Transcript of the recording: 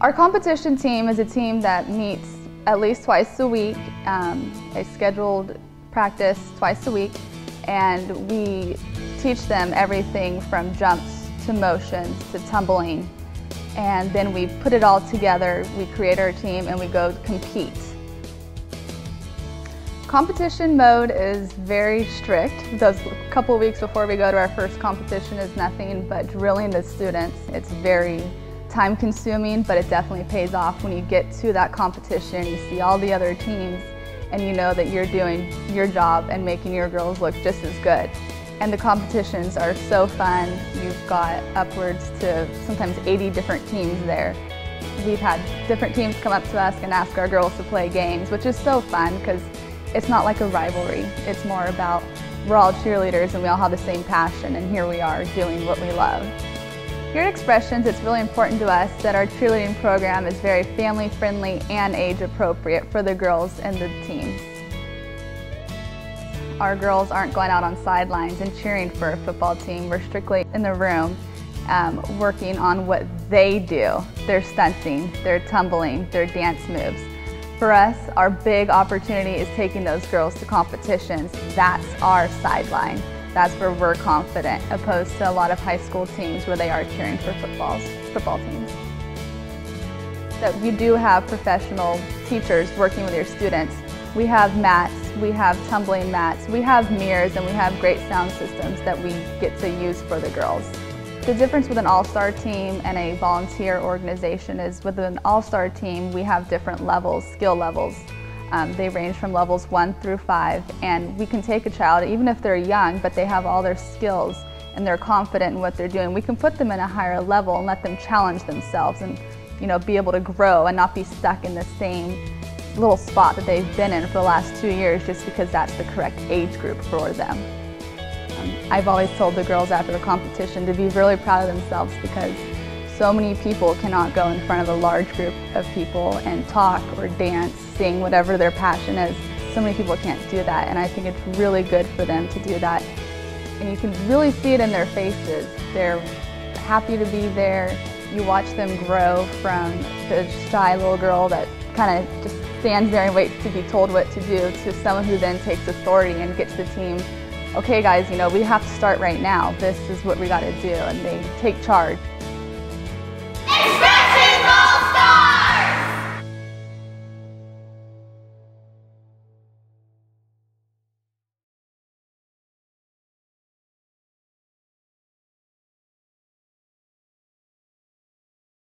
Our competition team is a team that meets at least twice a week, um, a scheduled practice twice a week, and we teach them everything from jumps to motions to tumbling. And then we put it all together, we create our team, and we go compete. Competition mode is very strict. Those couple weeks before we go to our first competition is nothing but drilling the students. It's very time consuming, but it definitely pays off when you get to that competition, you see all the other teams, and you know that you're doing your job and making your girls look just as good. And the competitions are so fun. You've got upwards to sometimes 80 different teams there. We've had different teams come up to us and ask our girls to play games, which is so fun because it's not like a rivalry. It's more about we're all cheerleaders and we all have the same passion and here we are doing what we love. At Expressions, it's really important to us that our cheerleading program is very family friendly and age appropriate for the girls and the teams. Our girls aren't going out on sidelines and cheering for a football team. We're strictly in the room um, working on what they do. Their stunting, their tumbling, their dance moves. For us, our big opportunity is taking those girls to competitions. That's our sideline. That's where we're confident, opposed to a lot of high school teams where they are cheering for footballs, football teams. That you do have professional teachers working with your students. We have mats, we have tumbling mats, we have mirrors, and we have great sound systems that we get to use for the girls. The difference with an all-star team and a volunteer organization is with an all-star team, we have different levels, skill levels. Um, they range from levels one through five, and we can take a child, even if they're young, but they have all their skills and they're confident in what they're doing. We can put them in a higher level and let them challenge themselves and you know, be able to grow and not be stuck in the same little spot that they've been in for the last two years just because that's the correct age group for them. Um, I've always told the girls after the competition to be really proud of themselves because so many people cannot go in front of a large group of people and talk or dance, sing, whatever their passion is. So many people can't do that, and I think it's really good for them to do that. And you can really see it in their faces. They're happy to be there. You watch them grow from the shy little girl that kind of just stands there and waits to be told what to do to someone who then takes authority and gets the team okay guys, you know, we have to start right now. This is what we got to do. And they take charge.